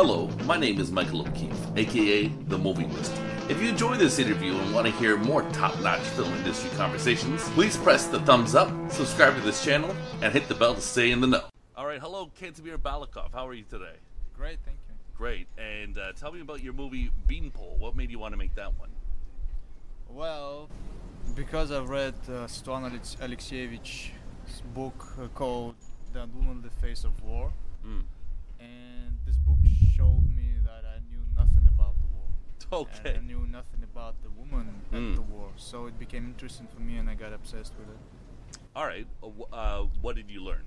Hello, my name is Michael O'Keefe, aka The Movie List. If you enjoy this interview and want to hear more top notch film industry conversations, please press the thumbs up, subscribe to this channel, and hit the bell to stay in the know. Alright, hello, Kantemir Balagov. How are you today? Great, thank you. Great. And uh, tell me about your movie Beanpole. What made you want to make that one? Well, because I've read uh, Svetlana Alexievich's book uh, called The Unwomanly Face of War, Mm. And this book showed me that I knew nothing about the war. Okay. And I knew nothing about the woman Mm. at the war, so it became interesting for me and I got obsessed with it. Alright, uh, uh, what did you learn?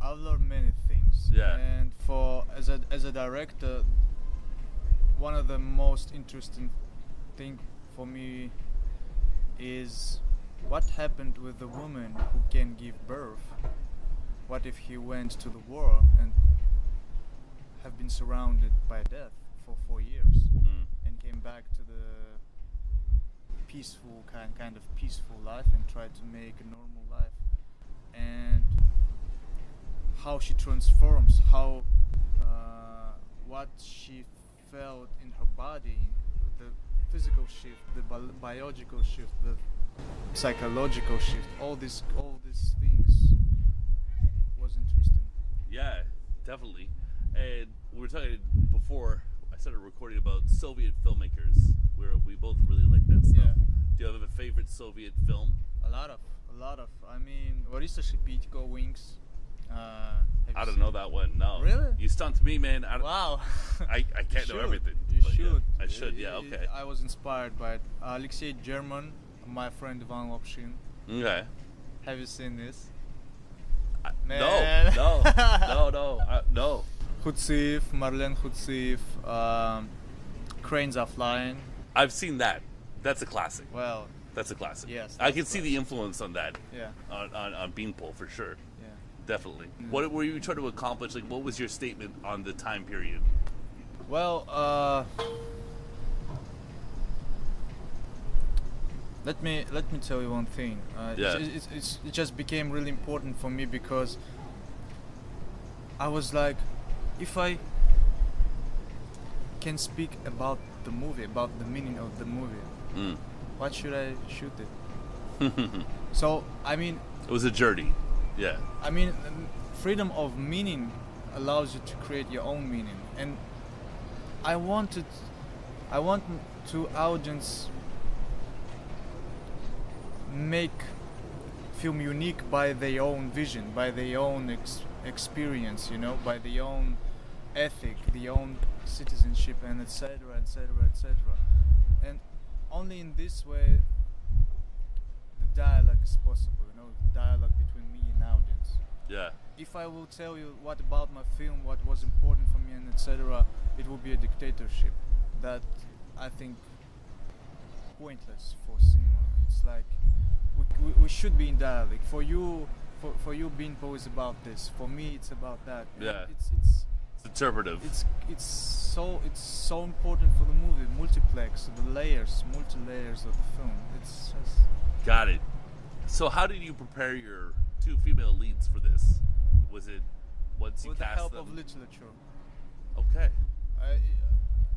I've learned many things. Yeah. And for as a as a director, one of the most interesting thing for me is what happened with the woman who can give birth. What if he went to the war and been surrounded by death for four years Mm. and came back to the peaceful kind kind of peaceful life and tried to make a normal life and how she transforms how uh, what she felt in her body the physical shift the bi- biological shift the psychological shift all this all these things was interesting Yeah, definitely. And we were talking before I started recording about Soviet filmmakers, where we both really like that stuff. Yeah. Do you have a favorite Soviet film? a lot of a lot of i mean Larisa Shepitko wings uh, I don't know it? that one. No. Really? You stumped me, man. I, Wow. I, I can't know everything. You but yeah, should. I should. Yeah. Okay. I was inspired by it. Alexei German, my friend Ivan Lapshin. Okay. Have you seen this? I-. No. No. No. No. No. Khutsiev, Marlen Khutsiev, um, Cranes Are Flying. I've seen that. That's a classic. Well, That's a classic. Yes, I can see the influence on that. yeah, On on, on Beanpole for sure. yeah. Definitely. Mm. What were you trying to accomplish? Like, what was your statement on the time period? Well, uh, let me let me tell you one thing. Uh, Yeah. it's, it's, it's, it just became really important for me because I was like, if I can speak about the movie, about the meaning of the movie, Mm. what should I shoot it? So I mean, It was a journey. Yeah. I mean, freedom of meaning allows you to create your own meaning, and I wanted, I want to audience make film unique by their own vision, by their own ex- experience, you know, by their own ethic, their own citizenship, and etc., etc., etc. And only in this way the dialogue is possible, you know, dialogue between me and audience. Yeah. If I will tell you what about my film, what was important for me, and etc., it will be a dictatorship that I think pointless for cinema. It's like we, we, we should be in dialogue. For you, for, for you, being is about this. For me, it's about that. Yeah. It's it's It's interpretive. it's it's so it's so important for the movie multiplex the layers multi layers of the film it's just Got it. So, how did you prepare your two female leads for this? Was it once you with the cast help them? of literature okay. I,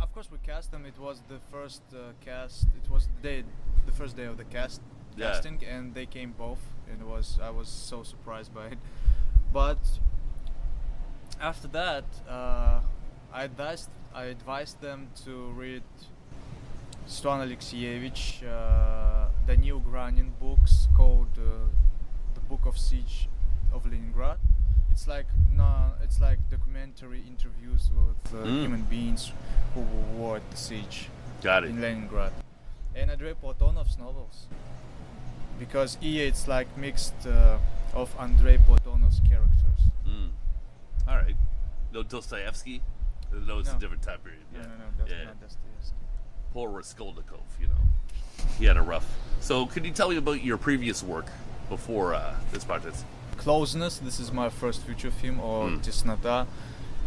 of course we cast them it was the first uh, cast it was the day the first day of the cast Yeah. casting and they came both and it was I was so surprised by it but after that uh, I advised I advised them to read Stan Alexievich uh, Daniil Granin books called uh, the Book of Siege of Leningrad it's like no it's like documentary interviews with uh, Mm. human beings who were at the siege Got it. in Leningrad. And Andrei Platonov's novels. Because Iya it's like mixed uh, of Andrei Platonov's characters. Mm. All right. No Dostoevsky? No, it's a different time period. No, Yeah. no, no, that's yeah. not Dostoevsky. Poor Raskolnikov, you know. He had a rough. So, could you tell me about your previous work before uh, this project? Closeness, this is my first feature film, or Mm. Tesnota.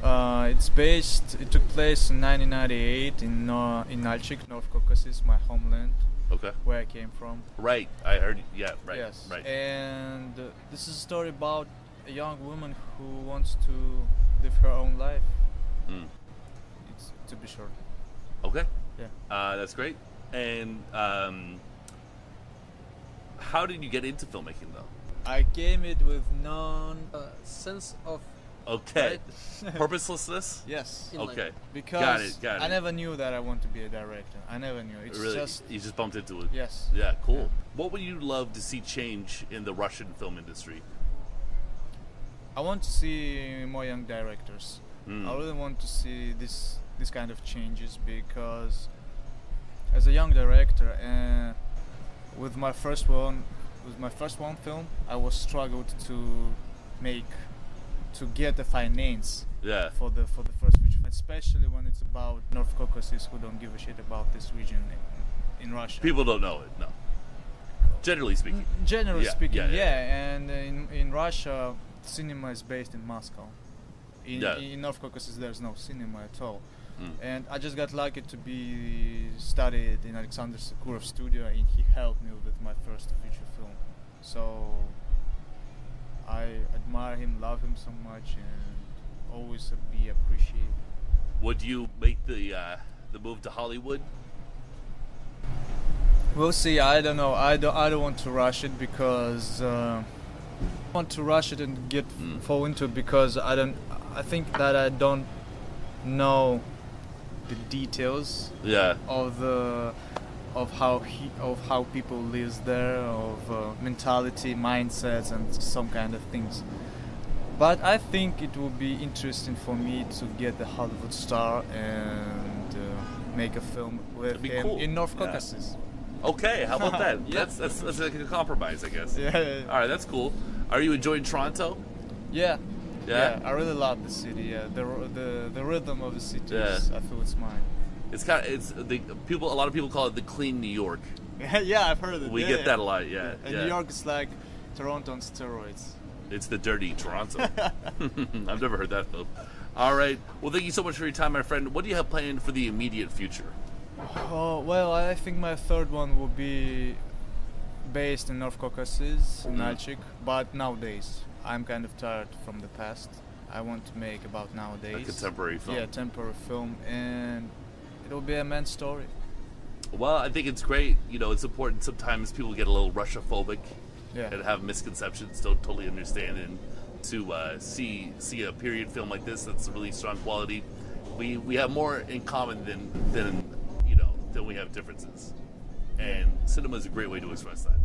Uh, it's based, it took place in 1998 in, uh, in Nalchik, North Caucasus, my homeland, Okay. where I came from. Right. I heard. Yeah. Right. Yes. Right. And uh, this is a story about a young woman who wants to live her own life. Mm. sure. Okay. Yeah. Uh, that's great. And um, how did you get into filmmaking, though? I came it with non uh, sense of Okay. Right. Purposelessness? yes In life. Okay. because got it, got I never knew that I want to be a director. I never knew. It's really? just you just bumped into it? yes. Yeah, cool. What would you love to see change in the Russian film industry? I want to see more young directors. Mm. I really want to see this this kind of changes because as a young director uh, with my first one with my first one film I was struggled to make to get the finance Yeah. for the for the first feature especially when it's about North Caucasus who don't give a shit about this region in, in Russia People don't know it, no. Generally speaking. Generally Yeah, speaking, yeah, yeah, yeah. and in in Russia, cinema is based in Moscow. In, Yeah. in North Caucasus, there's no cinema at all. Mm. And I just got lucky to be studied in Alexander Sokurov studio, and he helped me with my first feature film. So I admire him, love him so much, and always be appreciated. Would you make the uh, the move to Hollywood? We'll see. I don't know. I don't. I don't want to rush it because uh, I want to rush it and get Mm. fall into it because I don't. I think that I don't know the details Yeah. of the of how he of how people lives there, of uh, mentality, mindsets, and some kind of things. But I think it will be interesting for me to get the Hollywood star and uh, make a film with him cool. in North Yeah. Okay, how about that? Yeah. That's, that's that's like a compromise, I guess. Yeah, yeah, yeah. All right, that's cool. Are you enjoying Toronto? Yeah. Yeah? I really love the city. Yeah, the the the rhythm of the city. Yeah. Is, I feel it's mine. It's kind of it's the people. A lot of people call it the clean New York. yeah, I've heard of it. We get that a lot. Yeah, And yeah. New York is like Toronto on steroids. It's the dirty Toronto. I've never heard that though. All right. Well, thank you so much for your time, my friend. What do you have planned for the immediate future? Oh well, I think my third one will be based in North Caucasus, in Mhm. Nalchik. But nowadays, I'm kind of tired from the past. I want to make about nowadays. A contemporary film. Yeah, a temporary film, and it'll be a man's story. Well, I think it's great. You know, it's important. Sometimes people get a little Russia-phobic Yeah. and have misconceptions. Don't totally understand. And to uh, see see a period film like this that's really strong quality, we we have more in common than than you we have differences. And cinema is a great way to express that.